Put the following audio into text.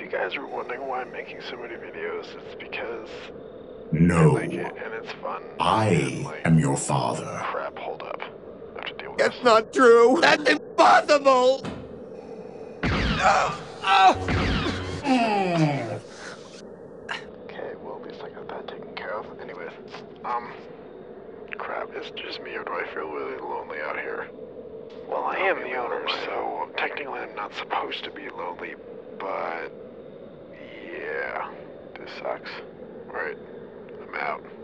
you guys are wondering why I'm making so many videos, it's because No, I like it and it's fun. I and, like, am your father. Crap, hold up. I have to deal with That's this. not true. That's impossible. Okay, well, at least I got that taken care of. Anyways, um, crap, is it just me or do I feel really lonely out here? Well, I am the owner, so technically I'm not supposed to be lonely, sucks. Right, I'm out.